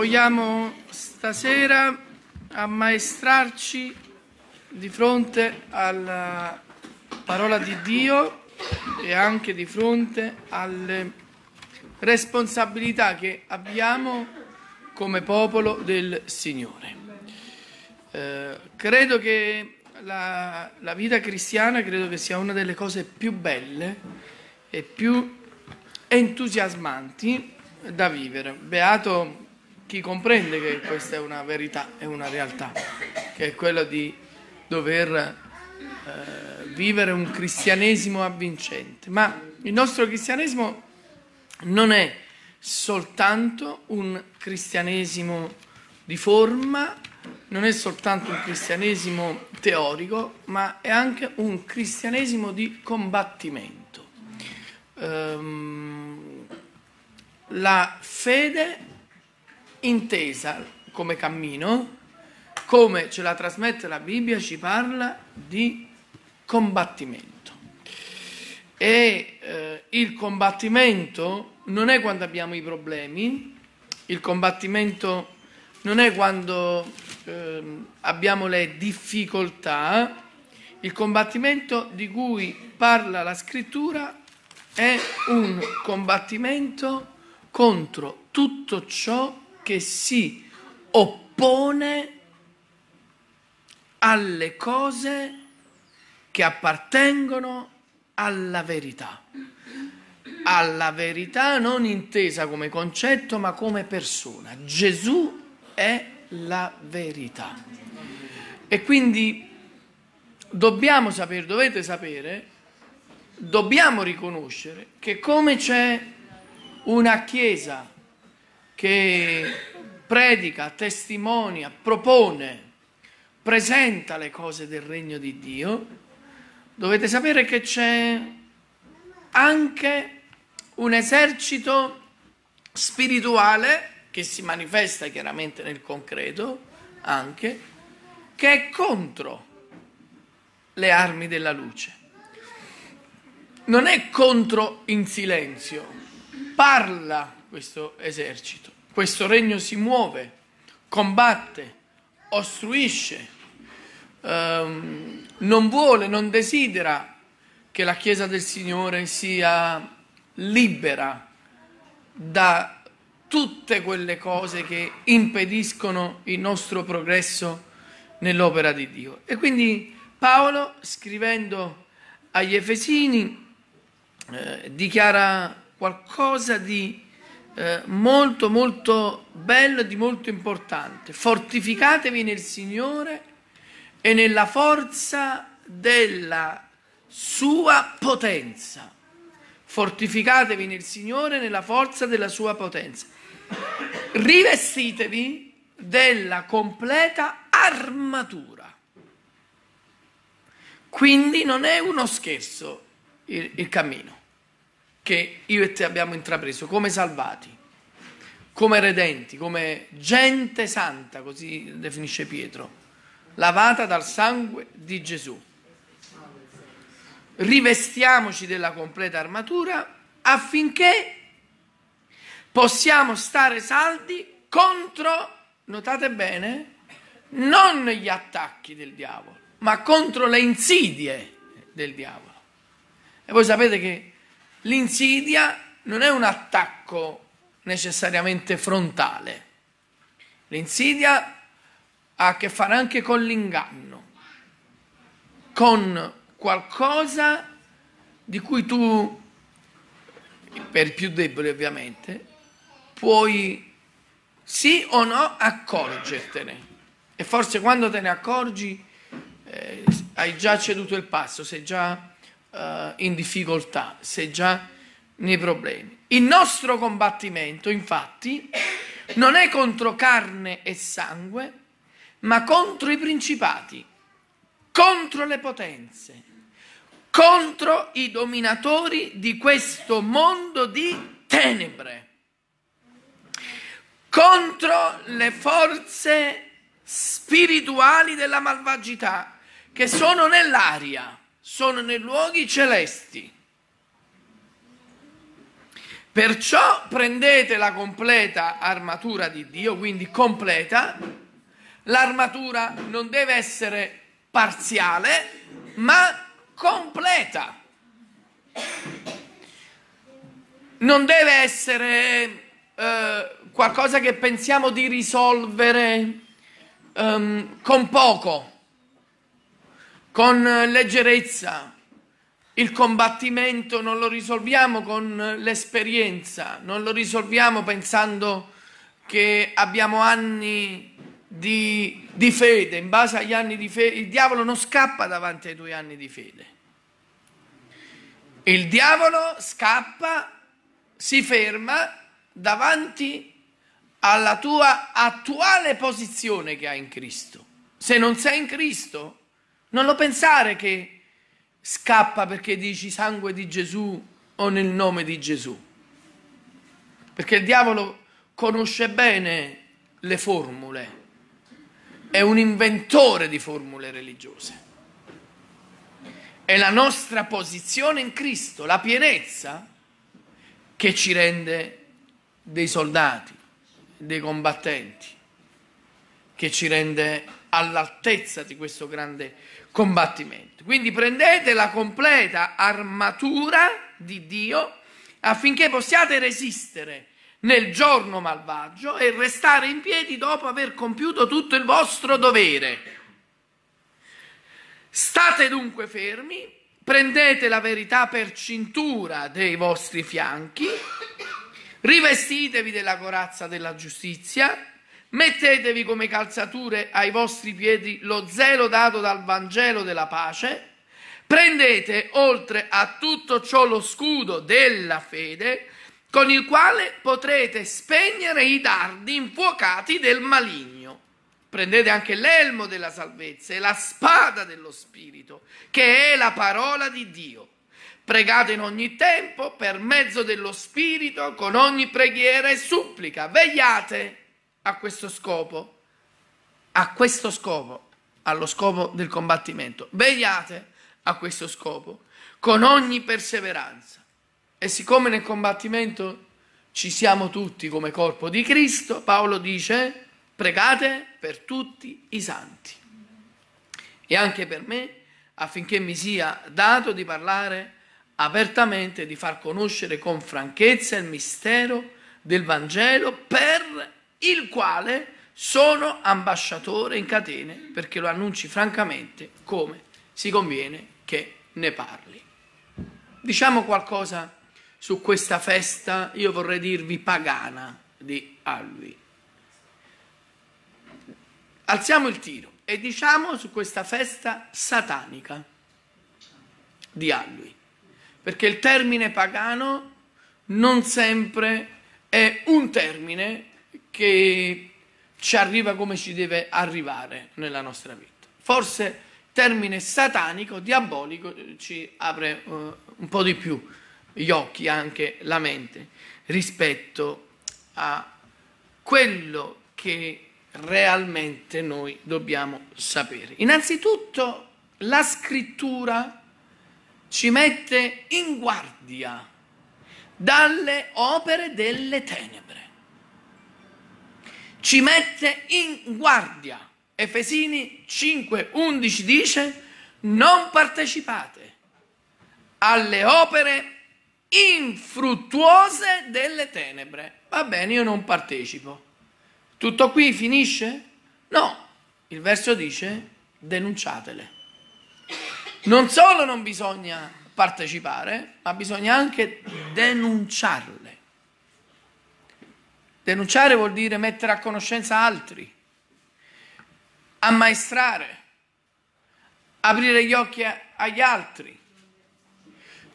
vogliamo stasera ammaestrarci di fronte alla parola di Dio e anche di fronte alle responsabilità che abbiamo come popolo del Signore. Eh, credo che la, la vita cristiana credo che sia una delle cose più belle e più entusiasmanti da vivere. Beato chi comprende che questa è una verità, è una realtà, che è quella di dover eh, vivere un cristianesimo avvincente. Ma il nostro cristianesimo non è soltanto un cristianesimo di forma, non è soltanto un cristianesimo teorico, ma è anche un cristianesimo di combattimento. Um, la fede intesa come cammino, come ce la trasmette la Bibbia, ci parla di combattimento. E eh, il combattimento non è quando abbiamo i problemi, il combattimento non è quando eh, abbiamo le difficoltà, il combattimento di cui parla la scrittura è un combattimento contro tutto ciò che si oppone alle cose che appartengono alla verità. Alla verità non intesa come concetto ma come persona. Gesù è la verità. E quindi dobbiamo sapere, dovete sapere, dobbiamo riconoscere che come c'è una Chiesa che predica, testimonia, propone, presenta le cose del regno di Dio, dovete sapere che c'è anche un esercito spirituale che si manifesta chiaramente nel concreto anche, che è contro le armi della luce. Non è contro in silenzio, parla questo esercito. Questo regno si muove, combatte, ostruisce, ehm, non vuole, non desidera che la Chiesa del Signore sia libera da tutte quelle cose che impediscono il nostro progresso nell'opera di Dio. E quindi Paolo, scrivendo agli Efesini, eh, dichiara qualcosa di eh, molto molto bello e di molto importante. Fortificatevi nel Signore e nella forza della sua potenza. Fortificatevi nel Signore e nella forza della sua potenza. Rivestitevi della completa armatura. Quindi non è uno scherzo il, il cammino che io e te abbiamo intrapreso come salvati, come redenti, come gente santa, così definisce Pietro, lavata dal sangue di Gesù. Rivestiamoci della completa armatura affinché possiamo stare saldi contro, notate bene, non gli attacchi del diavolo, ma contro le insidie del diavolo. E voi sapete che L'insidia non è un attacco necessariamente frontale. L'insidia ha a che fare anche con l'inganno, con qualcosa di cui tu, per i più deboli ovviamente, puoi sì o no accorgertene. E forse quando te ne accorgi eh, hai già ceduto il passo, sei già uh, in difficoltà, sei già nei problemi. Il nostro combattimento, infatti, non è contro carne e sangue, ma contro i principati, contro le potenze, contro i dominatori di questo mondo di tenebre, contro le forze spirituali della malvagità che sono nell'aria sono nei luoghi celesti. Perciò prendete la completa armatura di Dio, quindi completa. L'armatura non deve essere parziale, ma completa. Non deve essere eh, qualcosa che pensiamo di risolvere um, con poco, con leggerezza. Il combattimento non lo risolviamo con l'esperienza, non lo risolviamo pensando che abbiamo anni di, di fede, in base agli anni di fede. Il diavolo non scappa davanti ai tuoi anni di fede. Il diavolo scappa, si ferma davanti alla tua attuale posizione che hai in Cristo. Se non sei in Cristo, non lo pensare che scappa perché dici sangue di Gesù o nel nome di Gesù. Perché il diavolo conosce bene le formule, è un inventore di formule religiose. È la nostra posizione in Cristo, la pienezza, che ci rende dei soldati, dei combattenti, che ci rende all'altezza di questo grande combattimento. Quindi prendete la completa armatura di Dio affinché possiate resistere nel giorno malvagio e restare in piedi dopo aver compiuto tutto il vostro dovere. State dunque fermi, prendete la verità per cintura dei vostri fianchi Rivestitevi della corazza della giustizia, mettetevi come calzature ai vostri piedi lo zelo dato dal Vangelo della pace, prendete oltre a tutto ciò lo scudo della fede, con il quale potrete spegnere i dardi infuocati del maligno. Prendete anche l'elmo della salvezza e la spada dello Spirito, che è la parola di Dio Pregate in ogni tempo per mezzo dello Spirito, con ogni preghiera e supplica. Vegliate a questo scopo, a questo scopo, allo scopo del combattimento. Vegliate a questo scopo, con ogni perseveranza. E siccome nel combattimento ci siamo tutti come corpo di Cristo, Paolo dice, pregate per tutti i santi. E anche per me, affinché mi sia dato di parlare apertamente di far conoscere con franchezza il mistero del Vangelo per il quale sono ambasciatore in catene perché lo annunci francamente come si conviene che ne parli. Diciamo qualcosa su questa festa, io vorrei dirvi pagana di Alvi. Alziamo il tiro e diciamo su questa festa satanica di Alvi perché il termine pagano non sempre è un termine che ci arriva come ci deve arrivare nella nostra vita. Forse il termine satanico, diabolico, ci apre uh, un po' di più gli occhi, anche la mente, rispetto a quello che realmente noi dobbiamo sapere. Innanzitutto la scrittura ci mette in guardia dalle opere delle tenebre. Ci mette in guardia. Efesini 5:11 dice non partecipate alle opere infruttuose delle tenebre. Va bene, io non partecipo. Tutto qui finisce? No, il verso dice denunciatele. Non solo non bisogna partecipare, ma bisogna anche denunciarle. Denunciare vuol dire mettere a conoscenza altri, ammaestrare, aprire gli occhi agli altri.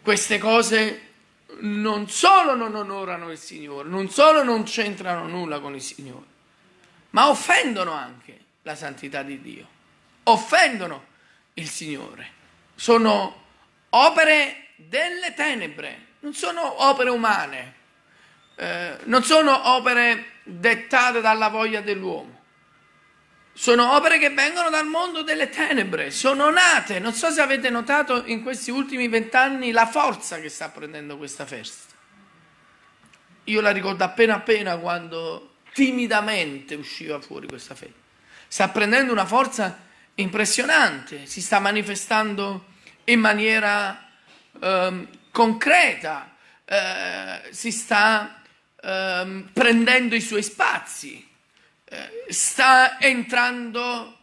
Queste cose non solo non onorano il Signore, non solo non c'entrano nulla con il Signore, ma offendono anche la santità di Dio, offendono il Signore. Sono opere delle tenebre, non sono opere umane, eh, non sono opere dettate dalla voglia dell'uomo. Sono opere che vengono dal mondo delle tenebre, sono nate. Non so se avete notato in questi ultimi vent'anni la forza che sta prendendo questa festa. io la ricordo appena appena quando timidamente usciva fuori questa fede. Sta prendendo una forza impressionante, si sta manifestando in maniera eh, concreta, eh, si sta eh, prendendo i suoi spazi, eh, sta entrando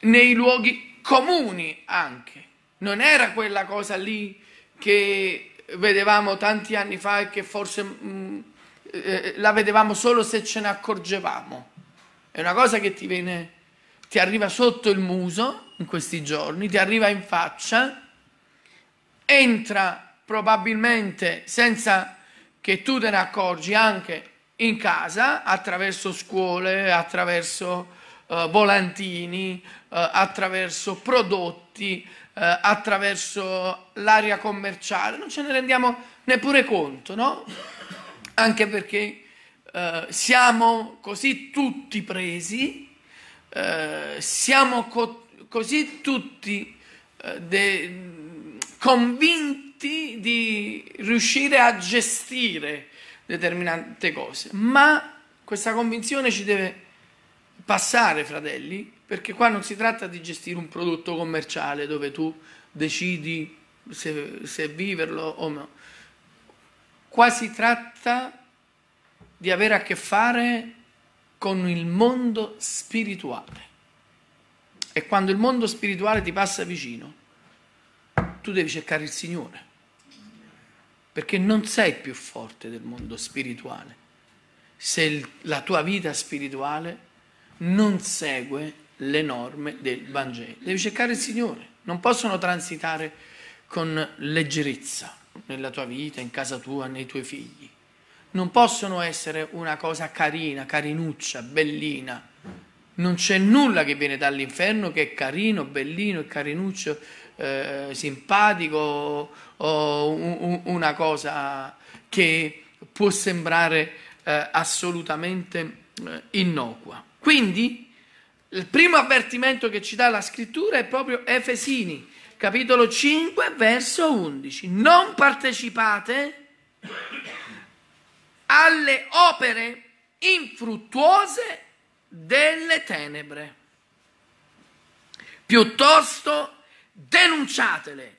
nei luoghi comuni anche. Non era quella cosa lì che vedevamo tanti anni fa e che forse mh, mm, eh, la vedevamo solo se ce ne accorgevamo. È una cosa che ti viene, ti arriva sotto il muso in questi giorni, ti arriva in faccia, entra probabilmente senza che tu te ne accorgi anche in casa, attraverso scuole, attraverso uh, volantini, uh, attraverso prodotti, uh, attraverso l'aria commerciale, non ce ne rendiamo neppure conto, no? Anche perché siamo così tutti presi, siamo co- così tutti de- convinti di riuscire a gestire determinate cose, ma questa convinzione ci deve passare, fratelli, perché qua non si tratta di gestire un prodotto commerciale dove tu decidi se, se viverlo o no. Qua si tratta di avere a che fare con il mondo spirituale. E quando il mondo spirituale ti passa vicino, tu devi cercare il Signore perché non sei più forte del mondo spirituale se la tua vita spirituale non segue le norme del Vangelo. Devi cercare il Signore, non possono transitare con leggerezza nella tua vita, in casa tua, nei tuoi figli. Non possono essere una cosa carina, carinuccia, bellina. Non c'è nulla che viene dall'inferno che è carino, bellino carinuccio eh, simpatico o un, una cosa che può sembrare eh, assolutamente eh, innocua. Quindi il primo avvertimento che ci dà la scrittura è proprio Efesini, capitolo 5, verso 11. Non partecipate alle opere infruttuose delle tenebre. Piuttosto denunciatele,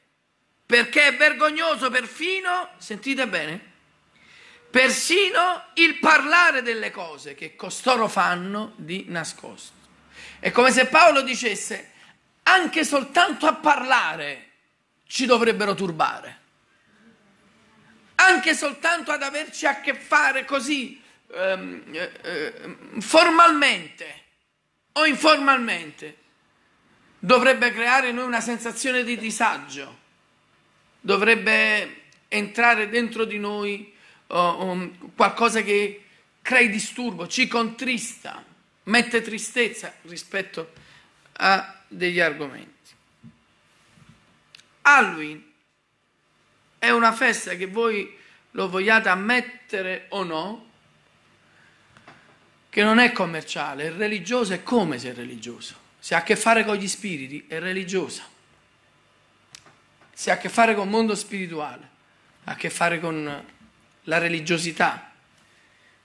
perché è vergognoso perfino, sentite bene, persino il parlare delle cose che costoro fanno di nascosto. È come se Paolo dicesse, anche soltanto a parlare ci dovrebbero turbare, anche soltanto ad averci a che fare così ehm, eh, eh, formalmente o informalmente dovrebbe creare in noi una sensazione di disagio, dovrebbe entrare dentro di noi uh, um, qualcosa che crei disturbo, ci contrista, mette tristezza rispetto a degli argomenti. Halloween è una festa che voi lo vogliate ammettere o no, che non è commerciale, è religiosa, è come se è religioso. Se ha a che fare con gli spiriti, è religiosa. Se ha a che fare con il mondo spirituale, ha a che fare con la religiosità.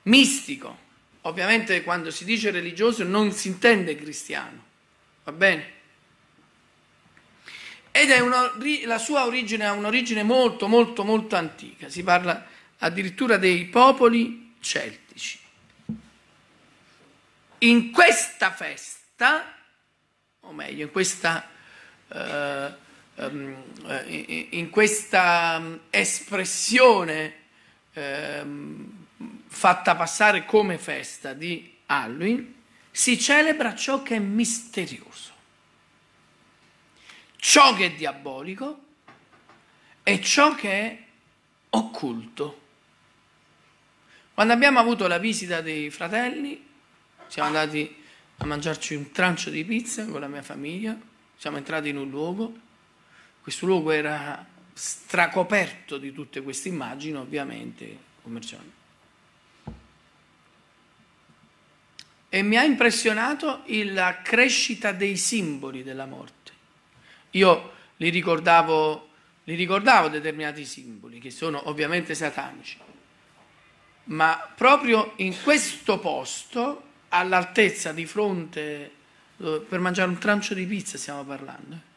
Mistico. Ovviamente quando si dice religioso non si intende cristiano. Va bene? Ed è una, la sua origine ha un'origine molto, molto, molto antica. Si parla addirittura dei popoli celtici. In questa festa o meglio, in questa, um, in questa mm, espressione um, fatta passare come festa di Halloween, si celebra ciò che è misterioso, ciò che è diabolico e ciò che è occulto. Quando abbiamo avuto la visita dei fratelli, siamo andati a mangiarci un trancio di pizza con la mia famiglia. Siamo entrati in un luogo, questo luogo era stracoperto di tutte queste immagini, ovviamente commerciali. E mi ha impressionato la crescita dei simboli della morte. Io li ricordavo, li ricordavo determinati simboli, che sono ovviamente satanici, ma proprio in questo posto, all'altezza di fronte, per mangiare un trancio di pizza stiamo parlando,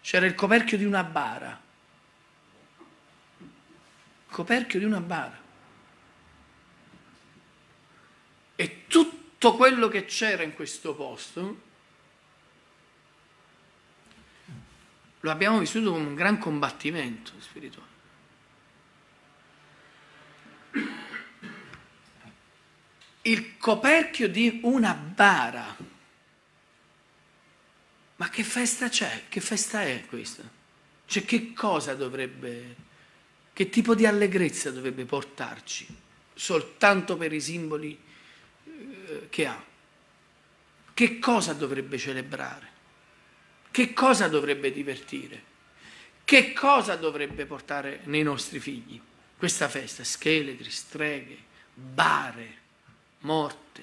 c'era il coperchio di una bara. Coperchio di una bara. E tutto quello che c'era in questo posto lo abbiamo vissuto come un gran combattimento spirituale. Il coperchio di una bara. Ma che festa c'è? Che festa è questa? Cioè che cosa dovrebbe, che tipo di allegrezza dovrebbe portarci soltanto per i simboli eh, che ha? Che cosa dovrebbe celebrare? Che cosa dovrebbe divertire? Che cosa dovrebbe portare nei nostri figli? Questa festa, scheletri, streghe, bare, morte,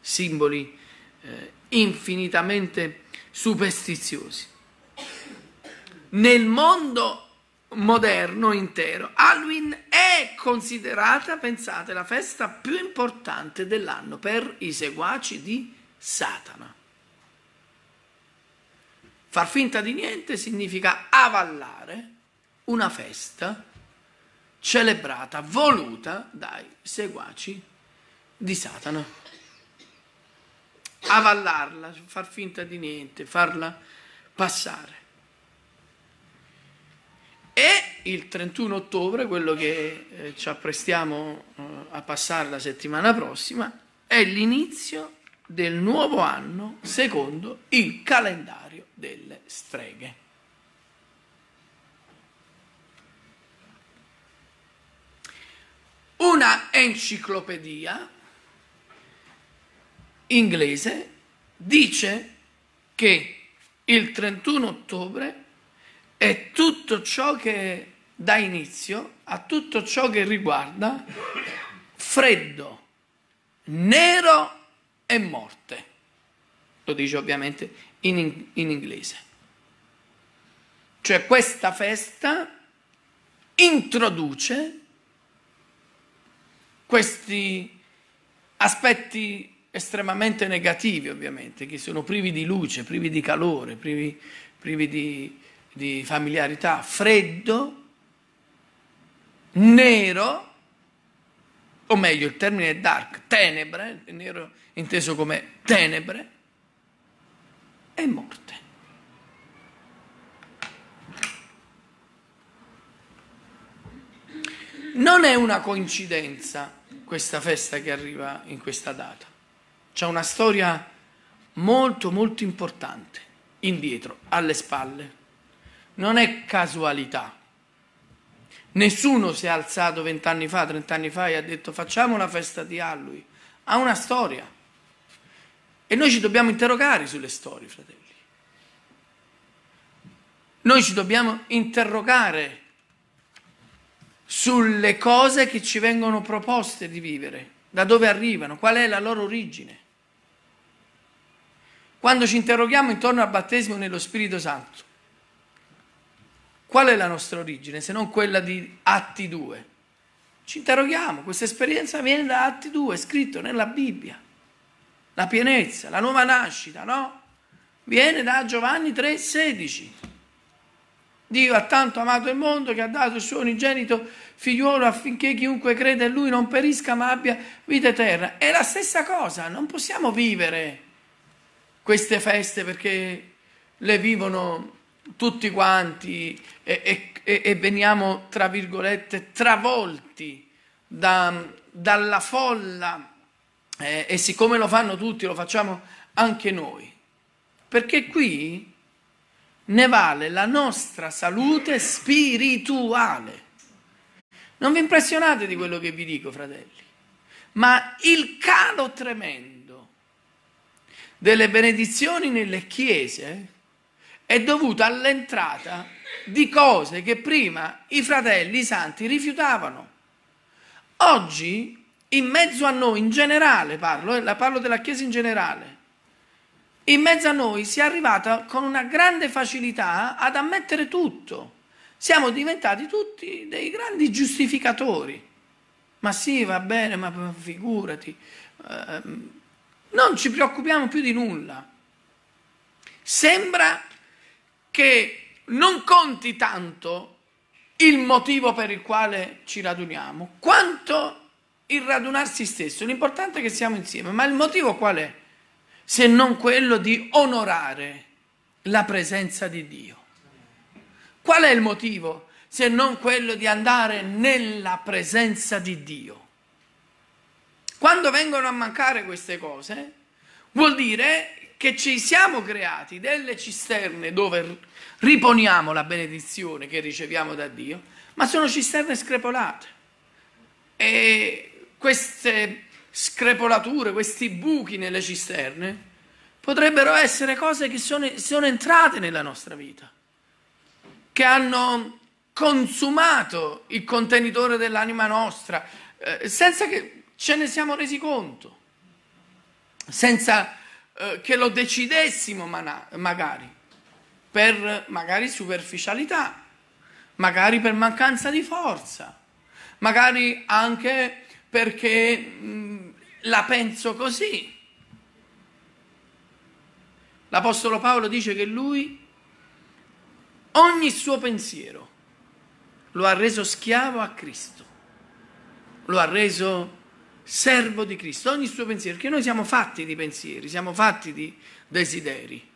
simboli eh, infinitamente superstiziosi. Nel mondo moderno intero, Halloween è considerata, pensate, la festa più importante dell'anno per i seguaci di Satana. Far finta di niente significa avallare una festa celebrata, voluta dai seguaci di Satana. Avallarla, far finta di niente, farla passare. E il 31 ottobre, quello che eh, ci apprestiamo eh, a passare la settimana prossima, è l'inizio del nuovo anno secondo il calendario delle streghe. Una enciclopedia inglese dice che il 31 ottobre è tutto ciò che dà inizio a tutto ciò che riguarda freddo, nero e morte. Lo dice ovviamente in, in inglese. Cioè questa festa introduce questi aspetti estremamente negativi ovviamente, che sono privi di luce, privi di calore, privi, privi di, di familiarità, freddo, nero, o meglio il termine è dark, tenebre, nero inteso come tenebre, e morte. Non è una coincidenza questa festa che arriva in questa data. C'è una storia molto molto importante indietro, alle spalle. Non è casualità. Nessuno si è alzato vent'anni fa, trent'anni fa e ha detto facciamo la festa di Halloween. Ha una storia. E noi ci dobbiamo interrogare sulle storie, fratelli. Noi ci dobbiamo interrogare sulle cose che ci vengono proposte di vivere, da dove arrivano, qual è la loro origine. Quando ci interroghiamo intorno al battesimo nello Spirito Santo, qual è la nostra origine se non quella di Atti 2? Ci interroghiamo, questa esperienza viene da Atti 2, è scritto nella Bibbia la pienezza, la nuova nascita, no? Viene da Giovanni 3,16. Dio ha tanto amato il mondo che ha dato il suo unigenito figliuolo affinché chiunque creda in lui non perisca ma abbia vita eterna. È la stessa cosa, non possiamo vivere queste feste perché le vivono tutti quanti e, e, e veniamo, tra virgolette, travolti da, dalla folla eh, e siccome lo fanno tutti, lo facciamo anche noi. Perché qui ne vale la nostra salute spirituale. Non vi impressionate di quello che vi dico, fratelli, ma il calo tremendo delle benedizioni nelle chiese è dovuto all'entrata di cose che prima i fratelli i santi rifiutavano. Oggi in mezzo a noi, in generale parlo, eh, parlo della Chiesa in generale, in mezzo a noi si è arrivata con una grande facilità ad ammettere tutto. Siamo diventati tutti dei grandi giustificatori. Ma sì, va bene, ma figurati. Eh, non ci preoccupiamo più di nulla. Sembra che non conti tanto il motivo per il quale ci raduniamo, quanto il radunarsi stesso. L'importante è che siamo insieme, ma il motivo qual è? Se non quello di onorare la presenza di Dio. Qual è il motivo se non quello di andare nella presenza di Dio? Quando vengono a mancare queste cose, vuol dire che ci siamo creati delle cisterne dove riponiamo la benedizione che riceviamo da Dio, ma sono cisterne screpolate. E queste screpolature, questi buchi nelle cisterne, potrebbero essere cose che sono, sono entrate nella nostra vita, che hanno consumato il contenitore dell'anima nostra, eh, senza che ce ne siamo resi conto, senza eh, che lo decidessimo magari per magari superficialità, magari per mancanza di forza, magari anche perché mh, la penso così. L'Apostolo Paolo dice che lui ogni suo pensiero lo ha reso schiavo a Cristo, lo ha reso servo di Cristo, ogni suo pensiero, perché noi siamo fatti di pensieri, siamo fatti di desideri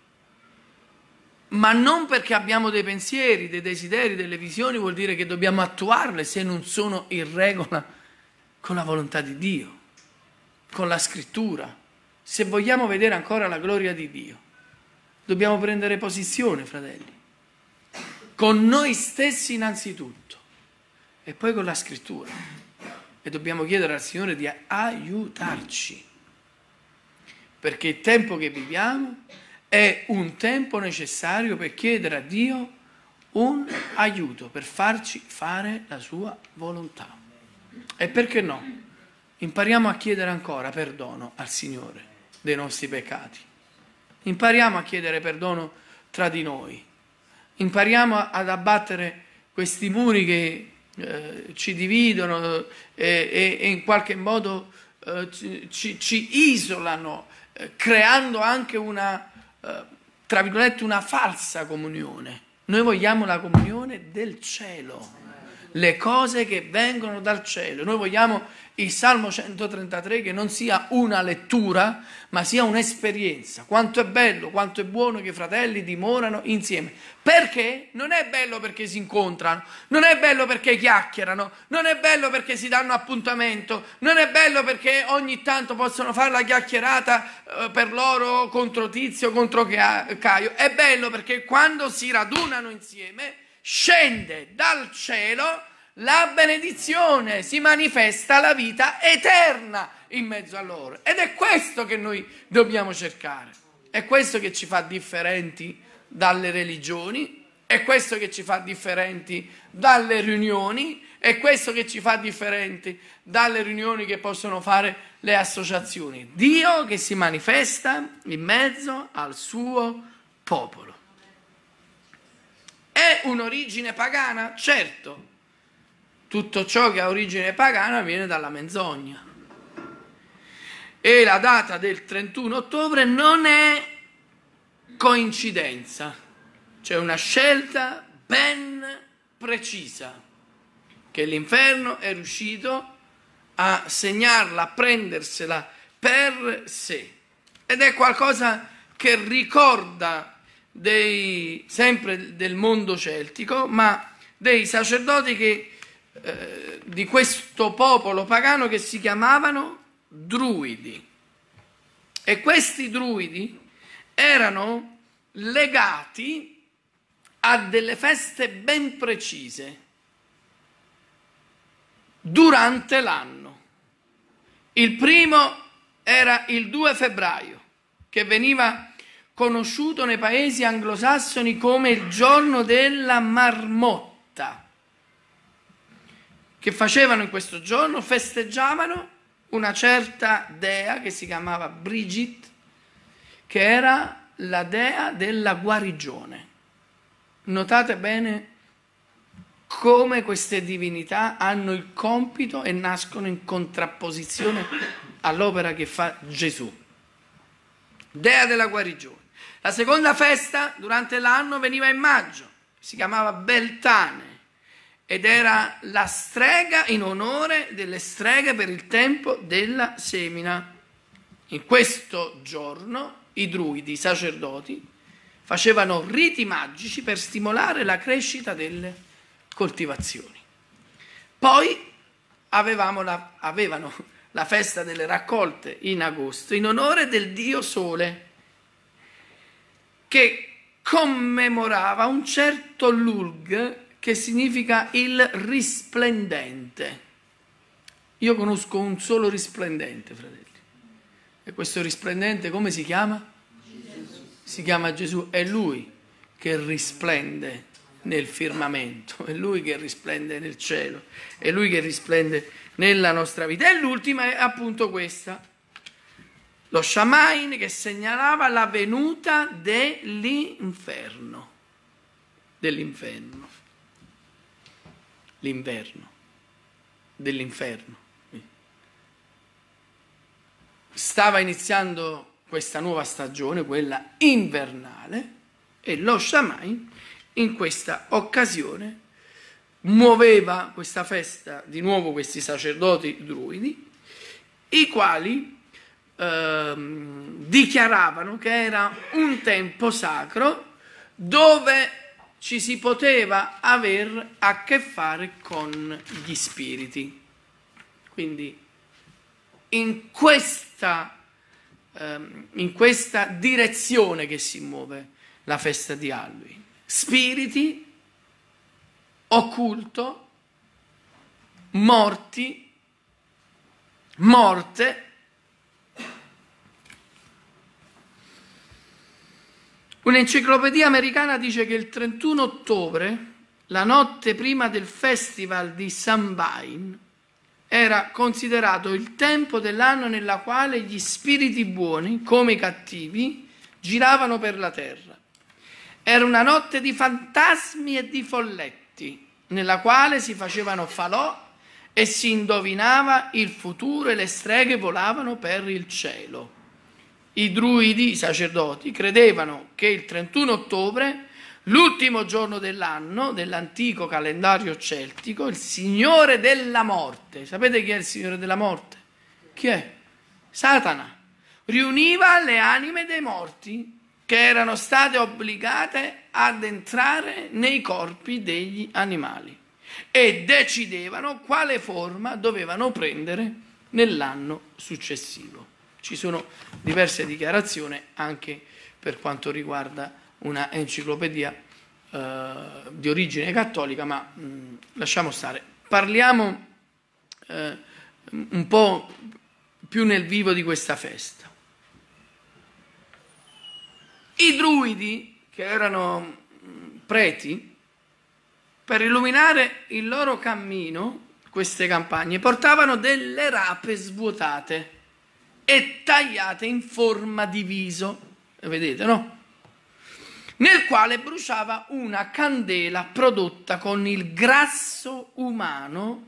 ma non perché abbiamo dei pensieri, dei desideri, delle visioni, vuol dire che dobbiamo attuarle se non sono in regola con la volontà di Dio, con la scrittura. Se vogliamo vedere ancora la gloria di Dio, dobbiamo prendere posizione, fratelli, con noi stessi innanzitutto e poi con la scrittura. E dobbiamo chiedere al Signore di aiutarci, perché il tempo che viviamo è un tempo necessario per chiedere a Dio un aiuto, per farci fare la sua volontà. E perché no? Impariamo a chiedere ancora perdono al Signore dei nostri peccati. Impariamo a chiedere perdono tra di noi. Impariamo ad abbattere questi muri che eh, ci dividono eh, e, e, in qualche modo eh, ci, ci, isolano, creando anche una tra virgolette, una falsa comunione. Noi vogliamo la comunione del cielo, le cose che vengono dal cielo. Noi vogliamo il Salmo 133 che non sia una lettura, ma sia un'esperienza. Quanto è bello, quanto è buono che i fratelli dimorano insieme. Perché? Non è bello perché si incontrano, non è bello perché chiacchierano, non è bello perché si danno appuntamento, non è bello perché ogni tanto possono fare la chiacchierata eh, per loro contro Tizio, contro Caio. È bello perché quando si radunano insieme scende dal cielo la benedizione, si manifesta la vita eterna in mezzo a loro. Ed è questo che noi dobbiamo cercare. È questo che ci fa differenti dalle religioni, è questo che ci fa differenti dalle riunioni, è questo che ci fa differenti dalle riunioni che possono fare le associazioni. Dio che si manifesta in mezzo al suo popolo. È un'origine pagana? Certo, tutto ciò che ha origine pagana viene dalla menzogna. E la data del 31 ottobre non è coincidenza, c'è una scelta ben precisa che l'inferno è riuscito a segnarla, a prendersela per sé. Ed è qualcosa che ricorda dei, sempre del mondo celtico, ma dei sacerdoti che eh, di questo popolo pagano che si chiamavano druidi. E questi druidi erano legati a delle feste ben precise durante l'anno. Il primo era il 2 febbraio, che veniva conosciuto nei paesi anglosassoni come il giorno della marmotta che facevano in questo giorno? Festeggiavano una certa dea che si chiamava Brigitte, che era la dea della guarigione. Notate bene come queste divinità hanno il compito e nascono in contrapposizione all'opera che fa Gesù. Dea della guarigione. La seconda festa durante l'anno veniva in maggio, si chiamava Beltane ed era la strega in onore delle streghe per il tempo della semina. In questo giorno i druidi, i sacerdoti, facevano riti magici per stimolare la crescita delle coltivazioni. Poi la, avevano la festa delle raccolte in agosto in onore del dio Sole, che commemorava un certo Lulg che significa il risplendente. Io conosco un solo risplendente, fratelli. E questo risplendente come si chiama? si chiama Gesù, è Lui che risplende nel firmamento, è Lui che risplende nel cielo, è Lui che risplende nella nostra vita. E l'ultima è appunto questa, lo Shamain che segnalava la venuta dell'inferno, dell'inferno, l'inverno, dell'inferno. Stava iniziando questa nuova stagione, quella invernale, e lo Shamain in questa occasione muoveva questa festa di nuovo questi sacerdoti druidi, i quali ehm, dichiaravano che era un tempo sacro dove ci si poteva avere a che fare con gli spiriti. Quindi in questa Ehm, in questa direzione che si muove la festa di Halloween. Spiriti, occulto, morti, morte. Un'enciclopedia americana dice che il 31 ottobre, la notte prima del festival di Sambain, era considerato il tempo dell'anno nella quale gli spiriti buoni, come i cattivi, giravano per la terra. Era una notte di fantasmi e di folletti, nella quale si facevano falò e si indovinava il futuro e le streghe volavano per il cielo. I druidi, i sacerdoti, credevano che il 31 ottobre L'ultimo giorno dell'anno dell'antico calendario celtico, il Signore della morte, sapete chi è il Signore della morte? Chi è? Satana. Riuniva le anime dei morti che erano state obbligate ad entrare nei corpi degli animali e decidevano quale forma dovevano prendere nell'anno successivo. Ci sono diverse dichiarazioni anche per quanto riguarda una enciclopedia eh, di origine cattolica, ma mh, mm, lasciamo stare. Parliamo eh, un po' più nel vivo di questa festa. I druidi, che erano mm, preti, per illuminare il loro cammino, queste campagne, portavano delle rape svuotate e tagliate in forma di viso. Vedete, no? nel quale bruciava una candela prodotta con il grasso umano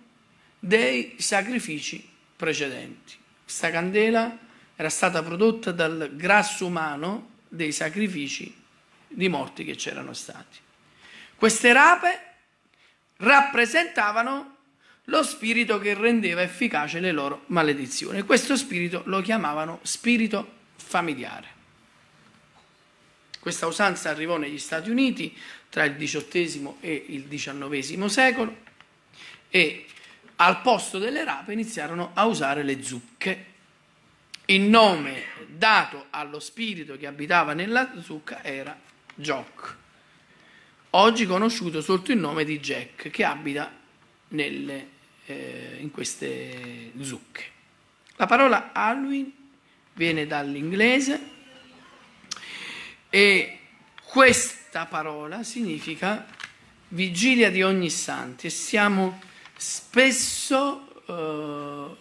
dei sacrifici precedenti. Questa candela era stata prodotta dal grasso umano dei sacrifici di morti che c'erano stati. Queste rape rappresentavano lo spirito che rendeva efficace le loro maledizioni. Questo spirito lo chiamavano spirito familiare. Questa usanza arrivò negli Stati Uniti tra il XVIII e il XIX secolo e al posto delle rape iniziarono a usare le zucche. Il nome dato allo spirito che abitava nella zucca era Jock, oggi conosciuto sotto il nome di Jack, che abita nelle, eh, in queste zucche. La parola Halloween viene dall'inglese e questa parola significa vigilia di ogni santi e siamo spesso, eh,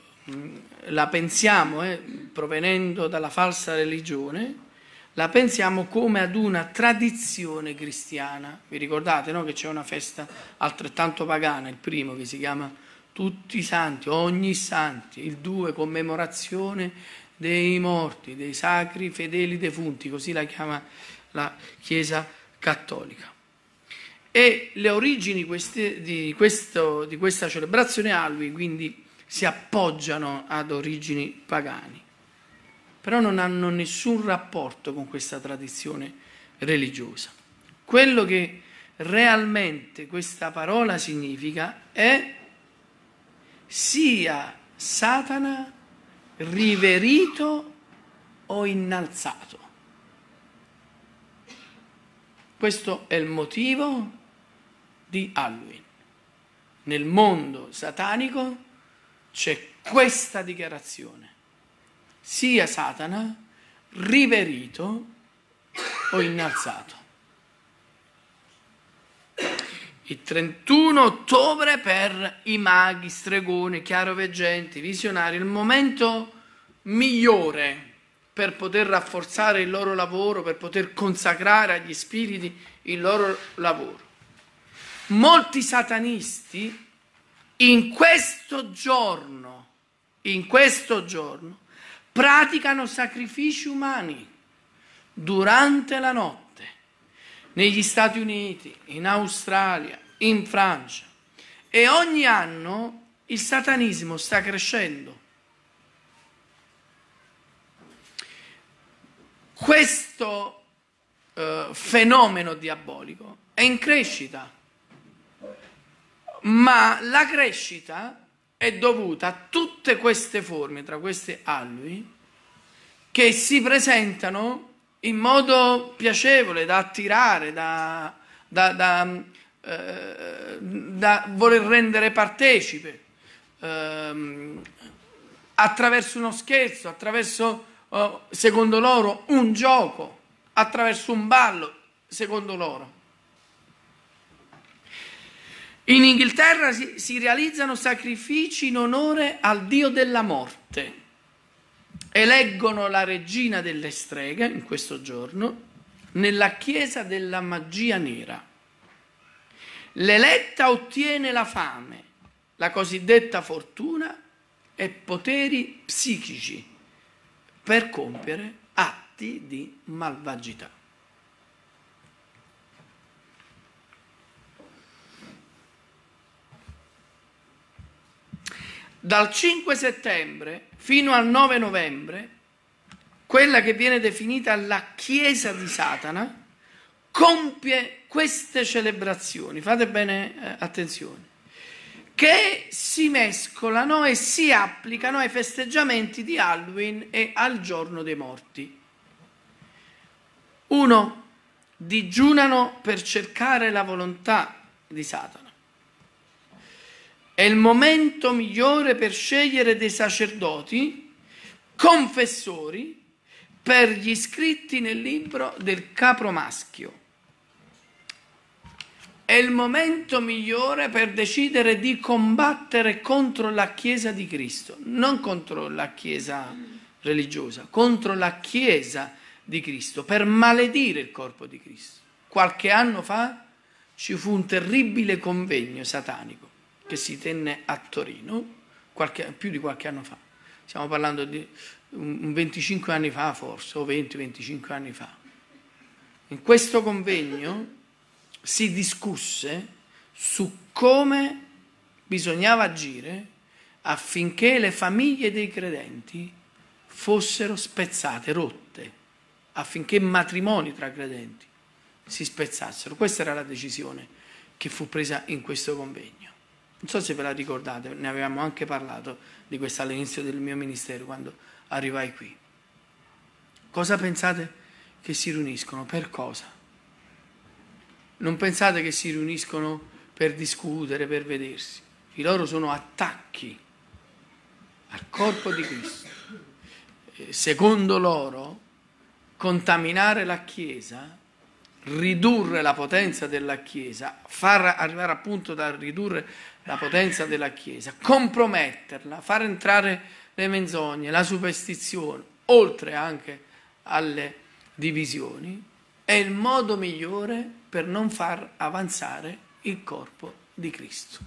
la pensiamo, eh, provenendo dalla falsa religione, la pensiamo come ad una tradizione cristiana. Vi ricordate no? che c'è una festa altrettanto pagana, il primo che si chiama Tutti i Santi, ogni santi, il due commemorazione dei morti, dei sacri fedeli defunti, così la chiama la Chiesa cattolica. E le origini queste, di, questo, di questa celebrazione Halloween quindi si appoggiano ad origini pagani però non hanno nessun rapporto con questa tradizione religiosa. Quello che realmente questa parola significa è sia Satana riverito o innalzato. Questo è il motivo di Halloween. Nel mondo satanico c'è questa dichiarazione sia Satana riverito o innalzato. Il 31 ottobre per i maghi, stregoni, chiaroveggenti, visionari, il momento migliore per poter rafforzare il loro lavoro, per poter consacrare agli spiriti il loro lavoro. Molti satanisti in questo giorno, in questo giorno, praticano sacrifici umani durante la notte negli Stati Uniti, in Australia, in Francia e ogni anno il satanismo sta crescendo. Questo eh, fenomeno diabolico è in crescita, ma la crescita è dovuta a tutte queste forme, tra queste alui, che si presentano in modo piacevole, da attirare, da, da, da, eh, da voler rendere partecipe, eh, attraverso uno scherzo, attraverso, eh, secondo loro, un gioco, attraverso un ballo, secondo loro. In Inghilterra si, si realizzano sacrifici in onore al dio della morte. Eleggono la regina delle streghe in questo giorno nella chiesa della magia nera. L'eletta ottiene la fame, la cosiddetta fortuna e poteri psichici per compiere atti di malvagità. Dal 5 settembre fino al 9 novembre, quella che viene definita la Chiesa di Satana, compie queste celebrazioni, fate bene eh, attenzione, che si mescolano e si applicano ai festeggiamenti di Halloween e al giorno dei morti. Uno, digiunano per cercare la volontà di Satana. È il momento migliore per scegliere dei sacerdoti, confessori, per gli iscritti nel libro del capro maschio. È il momento migliore per decidere di combattere contro la Chiesa di Cristo, non contro la Chiesa religiosa, contro la Chiesa di Cristo, per maledire il corpo di Cristo. Qualche anno fa ci fu un terribile convegno satanico che si tenne a Torino qualche, più di qualche anno fa. Stiamo parlando di un 25 anni fa forse, o 20-25 anni fa. In questo convegno si discusse su come bisognava agire affinché le famiglie dei credenti fossero spezzate, rotte, affinché matrimoni tra credenti si spezzassero. Questa era la decisione che fu presa in questo convegno. Non so se ve la ricordate, ne avevamo anche parlato di questo all'inizio del mio ministero quando arrivai qui. Cosa pensate che si riuniscono? Per cosa? Non pensate che si riuniscono per discutere, per vedersi. I loro sono attacchi al corpo di Cristo. Secondo loro, contaminare la Chiesa ridurre la potenza della Chiesa, far arrivare appunto da ridurre la potenza della Chiesa, comprometterla, far entrare le menzogne, la superstizione, oltre anche alle, divisioni, è il modo migliore per non far avanzare il corpo di Cristo.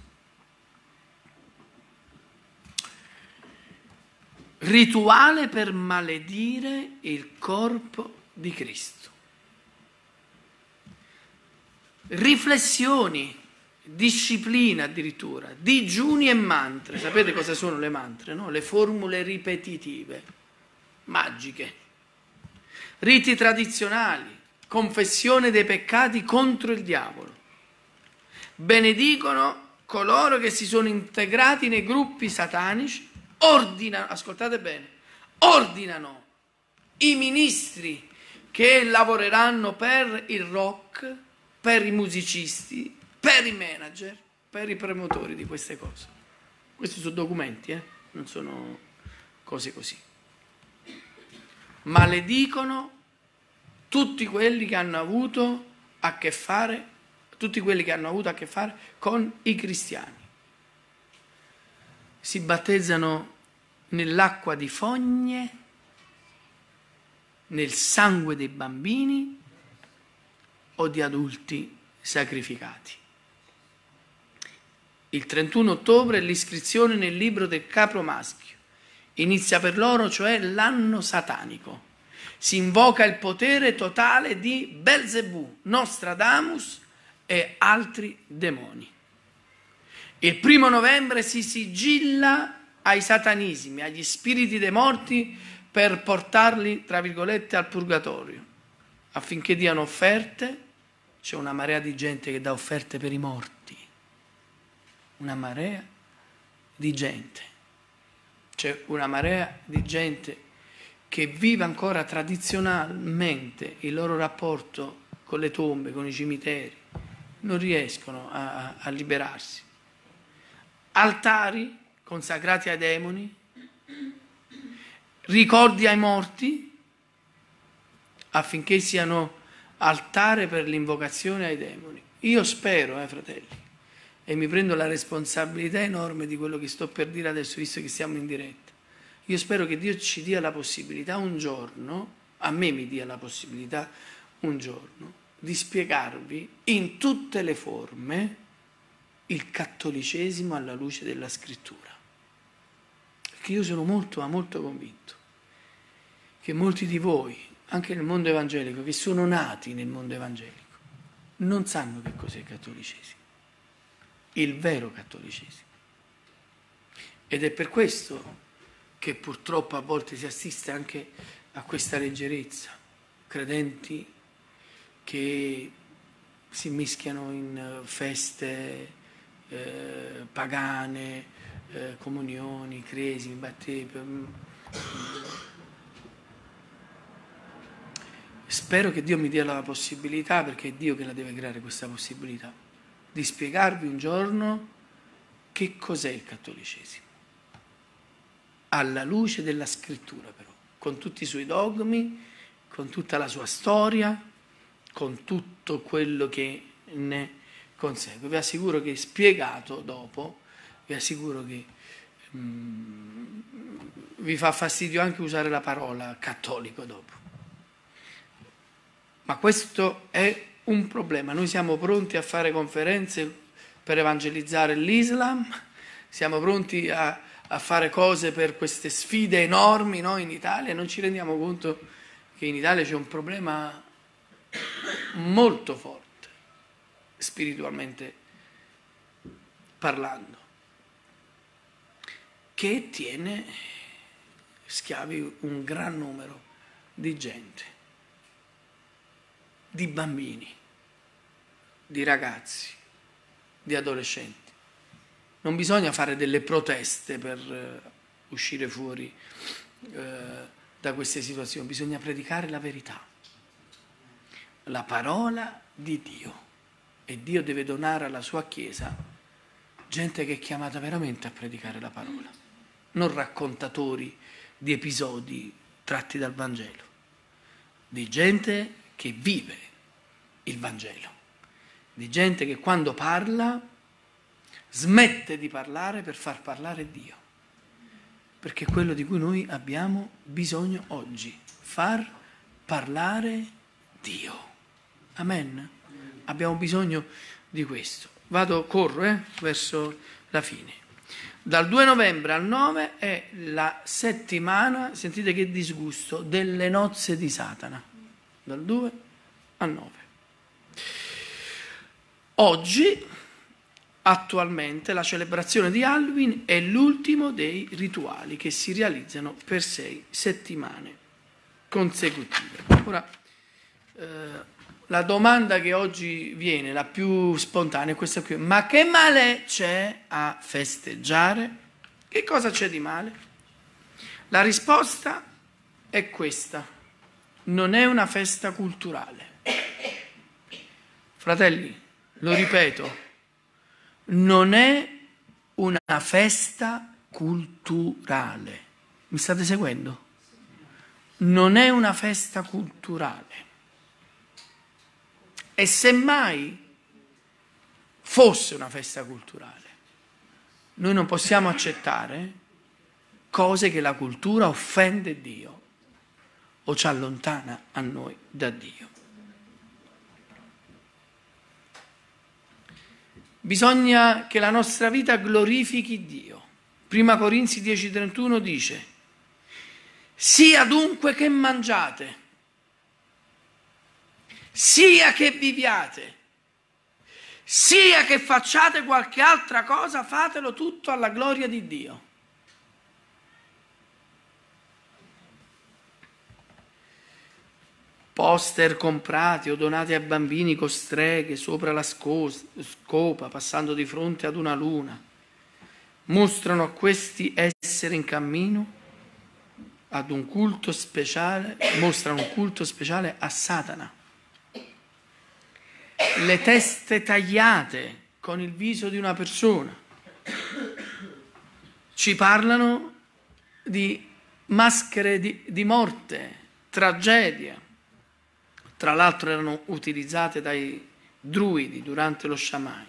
Rituale per maledire il corpo di Cristo. Riflessioni, disciplina addirittura, digiuni e mantre. Sapete cosa sono le mantre? No? Le formule ripetitive, magiche. Riti tradizionali, confessione dei peccati contro il diavolo. Benedicono coloro che si sono integrati nei gruppi satanici, ordinano, ascoltate bene, ordinano i ministri che lavoreranno per il rock, per i musicisti, per i manager, per i promotori di queste cose. Questi sono documenti, eh? non sono cose così. Maledicono tutti quelli che hanno avuto a che fare, tutti quelli che hanno avuto a che fare con i cristiani. Si battezzano nell'acqua di fogne, nel sangue dei bambini o di adulti sacrificati. Il 31 ottobre è l'iscrizione nel libro del capro maschio. Inizia per loro, cioè l'anno satanico si invoca il potere totale di Belzebù, Nostradamus e altri demoni. Il primo novembre si sigilla ai satanismi, agli spiriti dei morti per portarli, tra virgolette, al purgatorio, affinché diano offerte. C'è una marea di gente che dà offerte per i morti, una marea di gente. C'è una marea di gente che vive ancora tradizionalmente il loro rapporto con le tombe, con i cimiteri, non riescono a, a liberarsi. Altari consacrati ai demoni, ricordi ai morti affinché siano altare per l'invocazione ai demoni. Io spero, eh, fratelli, e mi prendo la responsabilità enorme di quello che sto per dire adesso, visto che siamo in diretta io spero che Dio ci dia la possibilità un giorno, a me mi dia la possibilità un giorno, di spiegarvi in tutte le forme il cattolicesimo alla luce della scrittura. Perché io sono molto, ma molto convinto che molti di voi, anche nel mondo evangelico, che sono nati nel mondo evangelico, non sanno che cos'è il cattolicesimo, il vero cattolicesimo. Ed è per questo che purtroppo a volte si assiste anche a questa leggerezza, credenti che si mischiano in eh, feste eh, pagane, eh, comunioni, cresimi, battesimi. Spero che Dio mi dia la possibilità, perché è Dio che la deve creare questa possibilità, di spiegarvi un giorno che cos'è il cattolicesimo alla luce della scrittura però, con tutti i suoi dogmi, con tutta la sua storia, con tutto quello che ne consegue. Vi assicuro che spiegato dopo, vi assicuro che mm, vi fa fastidio anche usare la parola cattolico dopo. Ma questo è un problema. Noi siamo pronti a fare conferenze per evangelizzare l'Islam, siamo pronti a a fare cose per queste sfide enormi no, in Italia, non ci rendiamo conto che in Italia c'è un problema molto forte, spiritualmente parlando, che tiene schiavi un gran numero di gente, di bambini, di ragazzi, di adolescenti. Non bisogna fare delle proteste per uh, uscire fuori uh, da queste situazioni, bisogna predicare la verità, la parola di Dio. E Dio deve donare alla sua Chiesa gente che è chiamata veramente a predicare la parola, non raccontatori di episodi tratti dal Vangelo, di gente che vive il Vangelo, di gente che quando parla smette di parlare per far parlare Dio. Perché è quello di cui noi abbiamo bisogno oggi, far parlare Dio. Amen. Abbiamo bisogno di questo. Vado, corro eh, verso la fine. Dal 2 novembre al 9 è la settimana, sentite che disgusto, delle nozze di Satana. Dal 2 al 9. Oggi, attualmente, la celebrazione di Halloween è l'ultimo dei rituali che si realizzano per sei settimane consecutive. Ora, eh, la domanda che oggi viene, la più spontanea, è questa qui. Ma che male c'è a festeggiare? Che cosa c'è di male? La risposta è questa. Non è una festa culturale. Fratelli, lo ripeto, non è una festa culturale. Mi state seguendo? Non è una festa culturale. E semmai fosse una festa culturale, noi non possiamo accettare cose che la cultura offende Dio o ci allontana a noi da Dio. Bisogna che la nostra vita glorifichi Dio. Prima Corinzi 10:31 dice, sia dunque che mangiate sia che viviate, sia che facciate qualche altra cosa, fatelo tutto alla gloria di Dio. Poster comprati o donati a bambini con streghe sopra la scopa, passando di fronte ad una luna, mostrano a questi essere in cammino ad un culto speciale, mostrano un culto speciale a Satana le teste tagliate con il viso di una persona. Ci parlano di maschere di, di morte, tragedia. Tra l'altro erano utilizzate dai druidi durante lo sciamai.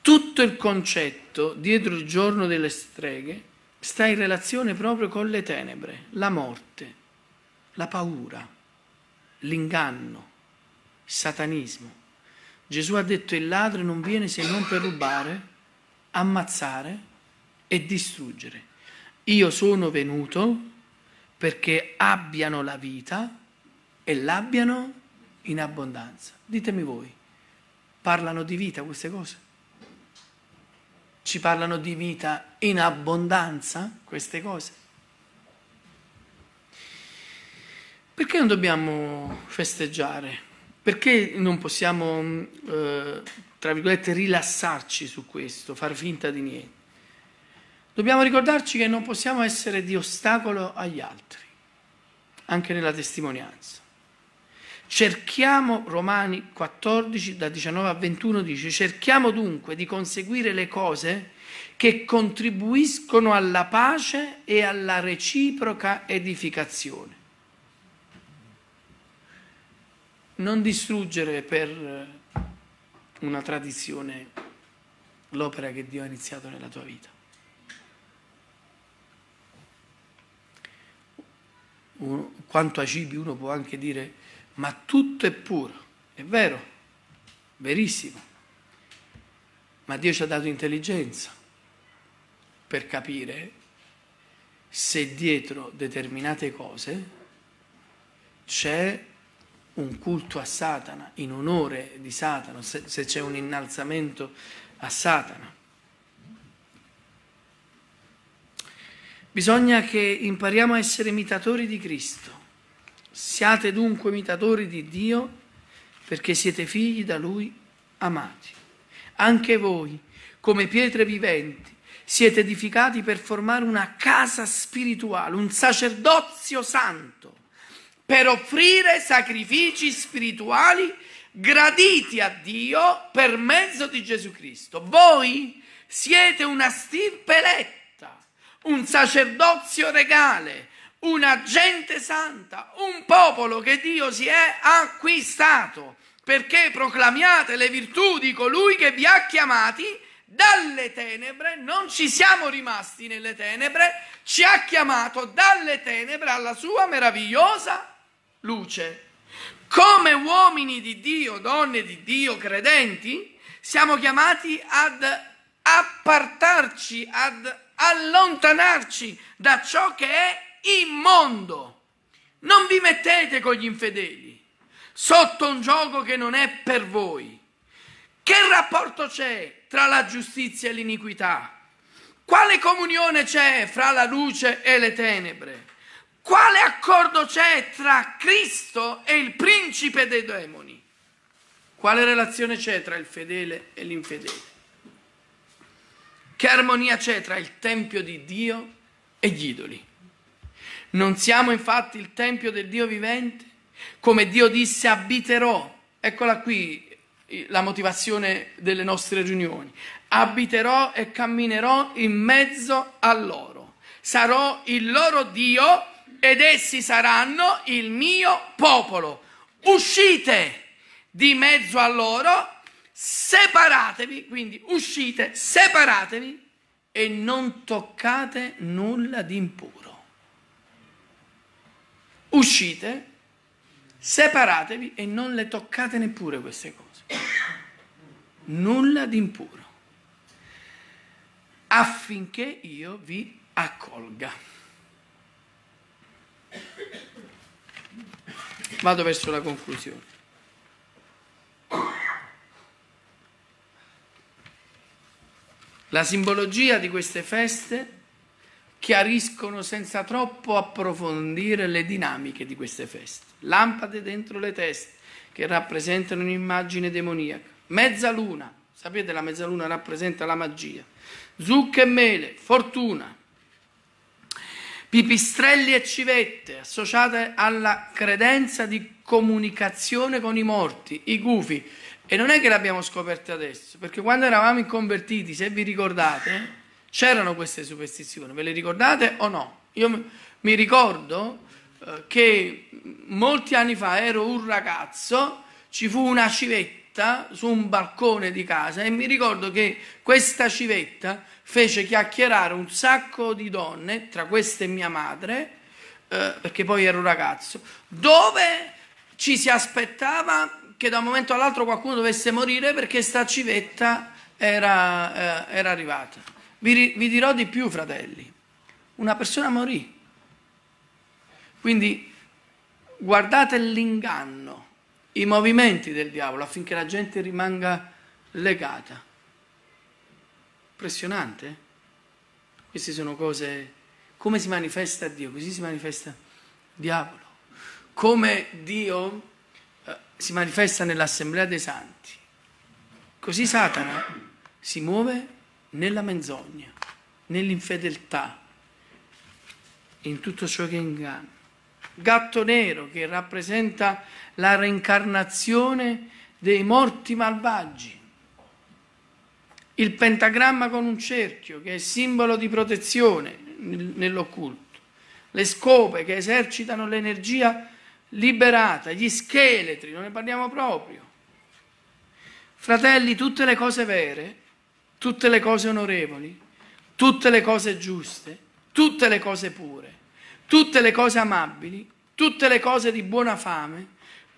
Tutto il concetto dietro il giorno delle streghe sta in relazione proprio con le tenebre, la morte, la paura l'inganno, il satanismo. Gesù ha detto il ladro non viene se non per rubare, ammazzare e distruggere. Io sono venuto perché abbiano la vita e l'abbiano in abbondanza. Ditemi voi, parlano di vita queste cose? Ci parlano di vita in abbondanza queste cose? Perché non dobbiamo festeggiare? Perché non possiamo, eh, tra virgolette, rilassarci su questo, far finta di niente? Dobbiamo ricordarci che non possiamo essere di ostacolo agli altri, anche nella testimonianza. Cerchiamo, Romani 14, da 19 a 21 dice, cerchiamo dunque di conseguire le cose che contribuiscono alla pace e alla reciproca edificazione non distruggere per eh, una tradizione l'opera che Dio ha iniziato nella tua vita. Quanto ai cibi uno può anche dire ma tutto è puro, è vero, verissimo, ma Dio ci ha dato intelligenza per capire se dietro determinate cose c'è un culto a Satana, in onore di Satana, se c'è un innalzamento a Satana. Bisogna che impariamo a essere imitatori di Cristo. Siate dunque imitatori di Dio perché siete figli da Lui amati. Anche voi, come pietre viventi, siete edificati per formare una casa spirituale, un sacerdozio santo per offrire sacrifici spirituali graditi a Dio per mezzo di Gesù Cristo. Voi siete una stirpe eletta, un sacerdozio regale, una gente santa, un popolo che Dio si è acquistato, perché proclamiate le virtù di colui che vi ha chiamati dalle tenebre, non ci siamo rimasti nelle tenebre, ci ha chiamato dalle tenebre alla sua meravigliosa luce. Come uomini di Dio, donne di Dio, credenti, siamo chiamati ad appartarci, ad allontanarci da ciò che è immondo. Non vi mettete con gli infedeli sotto un gioco che non è per voi. Che rapporto c'è tra la giustizia e l'iniquità? Quale comunione c'è fra la luce e le tenebre? Quale accordo c'è tra Cristo e il principe dei demoni? Quale relazione c'è tra il fedele e l'infedele? Che armonia c'è tra il Tempio di Dio e gli idoli? Non siamo infatti il Tempio del Dio vivente? Come Dio disse, abiterò. Eccola qui la motivazione delle nostre riunioni. Abiterò e camminerò in mezzo a loro. Sarò il loro Dio ed essi saranno il mio popolo. Uscite di mezzo a loro, separatevi, quindi uscite, separatevi e non toccate nulla di impuro. Uscite separatevi e non le toccate neppure queste cose. Nulla di impuro. Affinché io vi accolga. Vado verso la conclusione. La simbologia di queste feste chiariscono senza troppo approfondire le dinamiche di queste feste. Lampade dentro le teste che rappresentano un'immagine demoniaca. Mezzaluna, sapete la mezzaluna rappresenta la magia. Zucche e mele, fortuna. Pipistrelli e civette associate alla credenza di comunicazione con i morti, i gufi. E non è che l'abbiamo scoperto adesso, perché quando eravamo inconvertiti, se vi ricordate, C'erano queste superstizioni, ve le ricordate o no? Io mi ricordo eh, che molti anni fa ero un ragazzo, ci fu una civetta su un balcone di casa e mi ricordo che questa civetta fece chiacchierare un sacco di donne, tra queste mia madre, eh, perché poi ero un ragazzo, dove ci si aspettava che da un momento all'altro qualcuno dovesse morire perché sta civetta era, eh, era arrivata. Vi, vi dirò di più, fratelli. Una persona morì. Quindi guardate l'inganno, i movimenti del diavolo affinché la gente rimanga legata. Impressionante? Queste sono cose, come si manifesta Dio, così si manifesta il diavolo. Come Dio eh, si manifesta nell'assemblea dei santi, così Satana si muove nella menzogna, nell'infedeltà, in tutto ciò che inganna. Gatto nero che rappresenta la reincarnazione dei morti malvagi. Il pentagramma con un cerchio che è simbolo di protezione nell'occulto. Le scope che esercitano l'energia liberata, gli scheletri, non ne parliamo proprio. Fratelli, tutte le cose vere tutte le cose onorevoli, tutte le cose giuste, tutte le cose pure, tutte le cose amabili, tutte le cose di buona fame,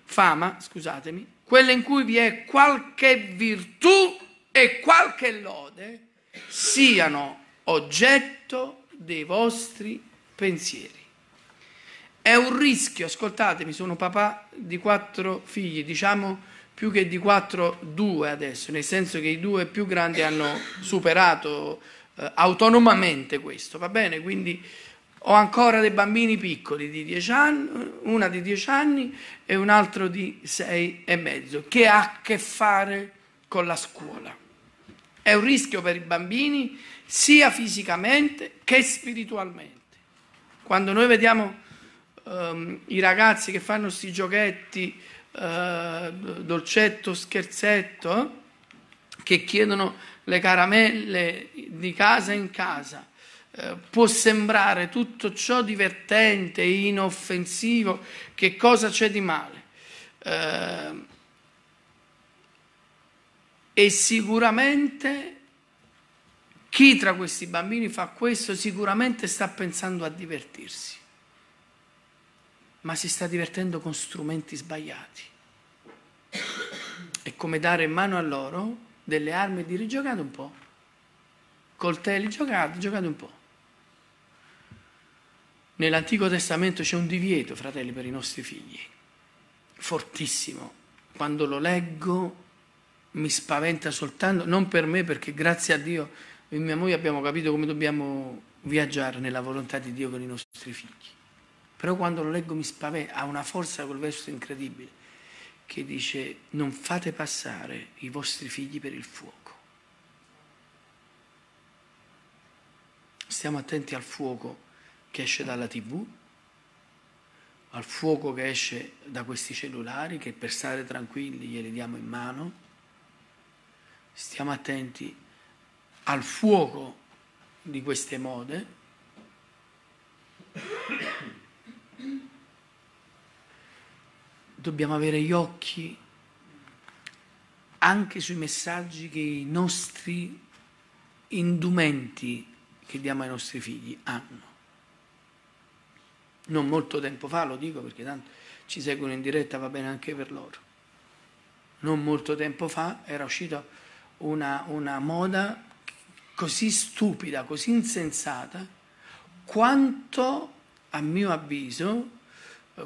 fama, scusatemi, quelle in cui vi è qualche virtù e qualche lode, siano oggetto dei vostri pensieri. È un rischio, ascoltatemi, sono papà di quattro figli, diciamo più che di 4, 2 adesso, nel senso che i due più grandi hanno superato eh, autonomamente questo, va bene? Quindi ho ancora dei bambini piccoli di 10 anni, una di 10 anni e un altro di 6 e mezzo, che ha a che fare con la scuola. È un rischio per i bambini sia fisicamente che spiritualmente. Quando noi vediamo um, i ragazzi che fanno questi giochetti, eh, dolcetto, scherzetto, che chiedono le caramelle di casa in casa. Eh, può sembrare tutto ciò divertente, inoffensivo, che cosa c'è di male? Eh, e sicuramente Chi tra questi bambini fa questo sicuramente sta pensando a divertirsi, ma si sta divertendo con strumenti sbagliati. È come dare in mano a loro delle armi e dire giocate un po', coltelli giocate, giocate un po'. Nell'Antico Testamento c'è un divieto, fratelli, per i nostri figli, fortissimo. Quando lo leggo mi spaventa soltanto, non per me perché grazie a Dio e mia moglie abbiamo capito come dobbiamo viaggiare nella volontà di Dio con i nostri figli. Però quando lo leggo mi spaventa, ha una forza quel verso incredibile che dice non fate passare i vostri figli per il fuoco. Stiamo attenti al fuoco che esce dalla tv, al fuoco che esce da questi cellulari che per stare tranquilli glieli diamo in mano. Stiamo attenti al fuoco di queste mode, dobbiamo avere gli occhi anche sui messaggi che i nostri indumenti che diamo ai nostri figli hanno. Non molto tempo fa, lo dico perché tanto ci seguono in diretta, va bene anche per loro. Non molto tempo fa era uscita una, una moda così stupida, così insensata, quanto, a mio avviso,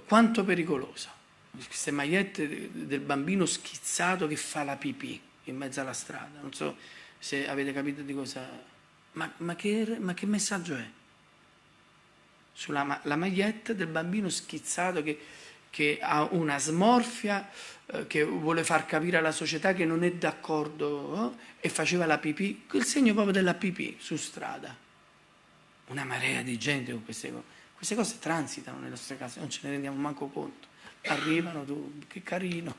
quanto pericolosa. Queste magliette del bambino schizzato che fa la pipì in mezzo alla strada. Non so se avete capito di cosa... Ma, ma, che, ma che, messaggio è? Sulla la maglietta del bambino schizzato che, che ha una smorfia eh, che vuole far capire alla società che non è d'accordo eh, e faceva la pipì, il segno proprio della pipì su strada. Una marea di gente con queste cose. Queste cose transitano nelle nostre case, non ce ne rendiamo manco conto. Arrivano, tu, che carino.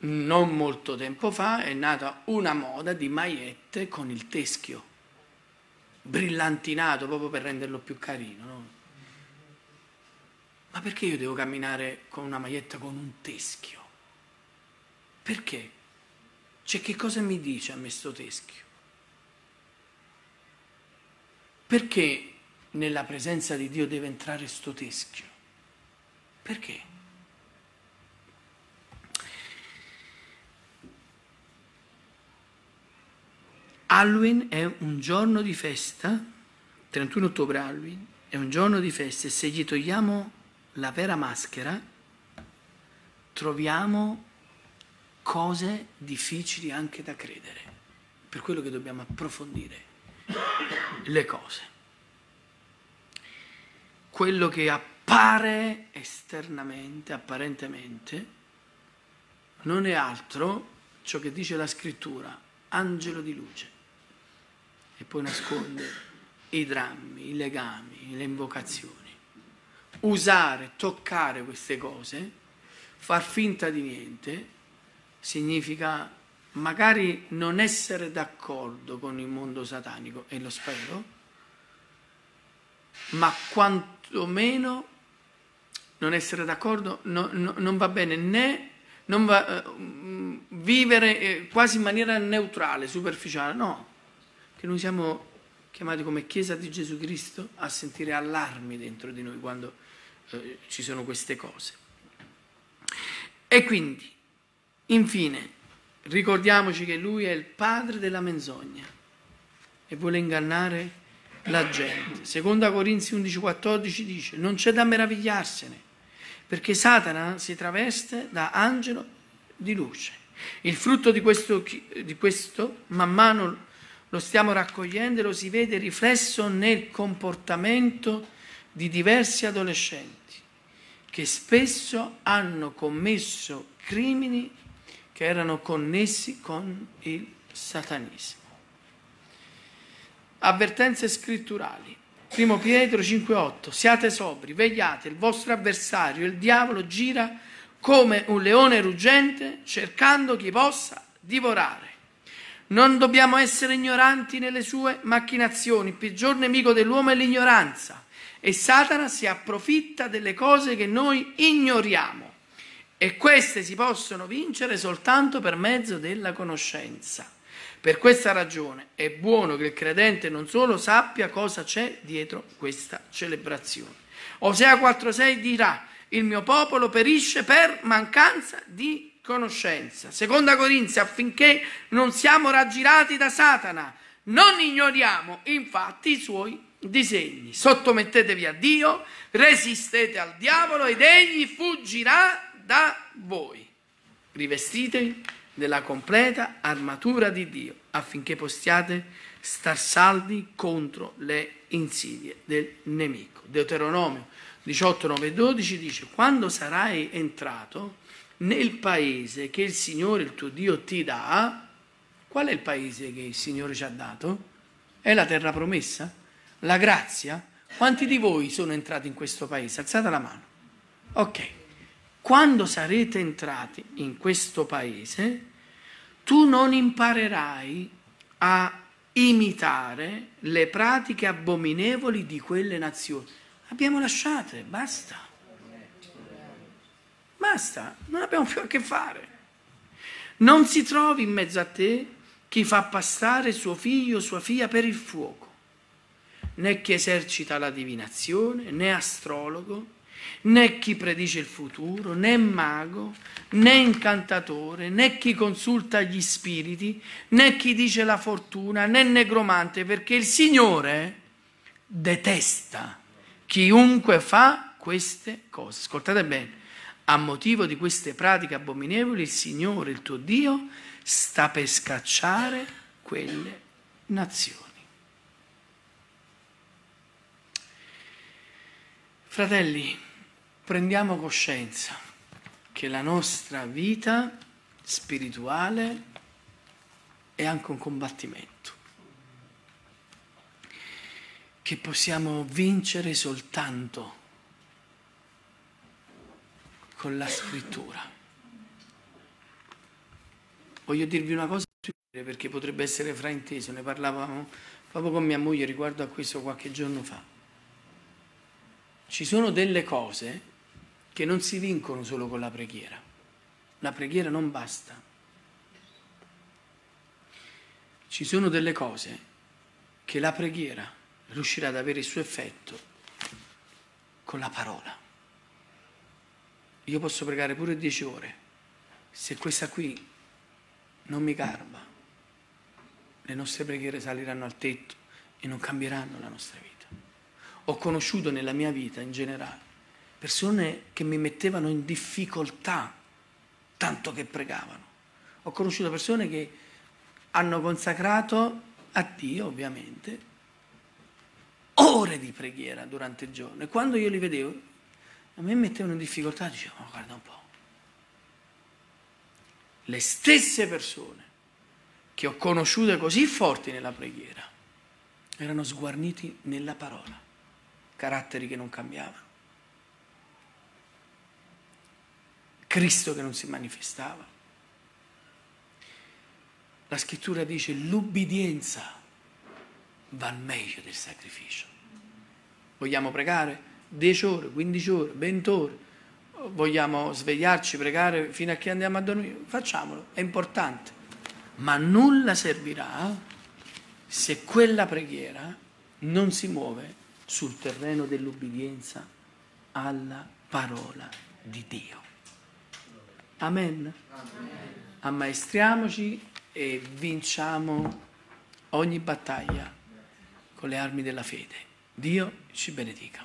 Non molto tempo fa è nata una moda di magliette con il teschio, brillantinato proprio per renderlo più carino. No? ma perché io devo camminare con una maglietta con un teschio? Perché? Cioè che cosa mi dice a me sto teschio? Perché nella presenza di Dio deve entrare sto teschio? Perché? Halloween è un giorno di festa, 31 ottobre Halloween, è un giorno di festa e se gli togliamo la vera maschera troviamo cose difficili anche da credere, per quello che dobbiamo approfondire le cose. Quello che appare esternamente, apparentemente, non è altro ciò che dice la scrittura, angelo di luce, e poi nasconde i drammi, i legami, le invocazioni usare, toccare queste cose, far finta di niente, significa magari non essere d'accordo con il mondo satanico, e lo spero, ma quantomeno non essere d'accordo no, no, non va bene né va, uh, vivere eh, quasi in maniera neutrale, superficiale, no, che noi siamo chiamati come Chiesa di Gesù Cristo a sentire allarmi dentro di noi quando eh, ci sono queste cose. E quindi, infine, ricordiamoci che lui è il padre della menzogna e vuole ingannare la gente. Seconda Corinzi 11:14 dice, non c'è da meravigliarsene, perché Satana si traveste da angelo di luce. Il frutto di questo, di questo man mano lo stiamo raccogliendo e lo si vede riflesso nel comportamento di diversi adolescenti che spesso hanno commesso crimini che erano connessi con il satanismo. Avvertenze scritturali. 1 Pietro 5:8 Siate sobri, vegliate, il vostro avversario, il diavolo, gira come un leone ruggente cercando chi possa divorare. Non dobbiamo essere ignoranti nelle sue macchinazioni, il peggior nemico dell'uomo è l'ignoranza e Satana si approfitta delle cose che noi ignoriamo e queste si possono vincere soltanto per mezzo della conoscenza. Per questa ragione è buono che il credente non solo sappia cosa c'è dietro questa celebrazione. Osea 4,6 dirà: Il mio popolo perisce per mancanza di conoscenza. Seconda Corinzi, affinché non siamo raggirati da Satana, non ignoriamo infatti i suoi disegni. Sottomettetevi a Dio, resistete al diavolo ed egli fuggirà da voi. Rivestitevi della completa armatura di Dio affinché possiate star saldi contro le insidie del nemico. Deuteronomio 18, 9 e 12 dice, quando sarai entrato nel paese che il Signore il tuo Dio ti dà, qual è il paese che il Signore ci ha dato? È la terra promessa? La grazia? Quanti di voi sono entrati in questo paese? Alzate la mano. Ok. Quando sarete entrati in questo paese, tu non imparerai a imitare le pratiche abominevoli di quelle nazioni. Abbiamo lasciate, basta. Basta, non abbiamo più a che fare. Non si trovi in mezzo a te chi fa passare suo figlio o sua figlia per il fuoco, né chi esercita la divinazione, né astrologo, né chi predice il futuro, né mago, né incantatore, né chi consulta gli spiriti, né chi dice la fortuna, né negromante, perché il Signore detesta chiunque fa queste cose. Ascoltate bene a motivo di queste pratiche abominevoli, il Signore, il tuo Dio, sta per scacciare quelle nazioni. Fratelli, prendiamo coscienza che la nostra vita spirituale è anche un combattimento, che possiamo vincere soltanto con la scrittura. Voglio dirvi una cosa perché potrebbe essere frainteso, ne parlavamo proprio con mia moglie riguardo a questo qualche giorno fa. Ci sono delle cose che non si vincono solo con la preghiera. La preghiera non basta. Ci sono delle cose che la preghiera riuscirà ad avere il suo effetto con la parola. Io posso pregare pure dieci ore. Se questa qui non mi garba, le nostre preghiere saliranno al tetto e non cambieranno la nostra vita. Ho conosciuto nella mia vita in generale persone che mi mettevano in difficoltà tanto che pregavano. Ho conosciuto persone che hanno consacrato a Dio, ovviamente, ore di preghiera durante il giorno. E quando io li vedevo, a me mettevano in difficoltà, dicevo, ma guarda un po'. Le stesse persone che ho conosciute così forti nella preghiera erano sguarniti nella parola, caratteri che non cambiavano, Cristo che non si manifestava. La scrittura dice l'ubbidienza va meglio del sacrificio. Vogliamo pregare? 10 ore, 15 ore, 20 ore, vogliamo svegliarci, pregare fino a che andiamo a dormire, facciamolo, è importante. Ma nulla servirà se quella preghiera non si muove sul terreno dell'ubbidienza alla parola di Dio. Amen. Amen. Ammaestriamoci e vinciamo ogni battaglia con le armi della fede. Dio ci benedica.